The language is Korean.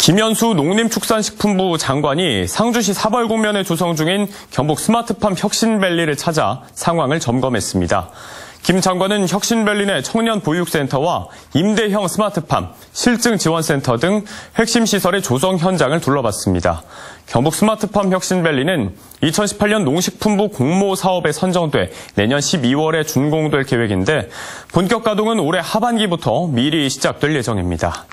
김현수 농림축산식품부 장관이 상주시 사벌공면에 조성 중인 경북 스마트팜 혁신밸리를 찾아 상황을 점검했습니다. 김 장관은 혁신밸리 내 청년 보육센터와 임대형 스마트팜, 실증 지원센터 등 핵심 시설의 조성 현장을 둘러봤습니다. 경북 스마트팜 혁신밸리는 2018년 농식품부 공모 사업에 선정돼 내년 12월에 준공될 계획인데 본격 가동은 올해 하반기부터 미리 시작될 예정입니다.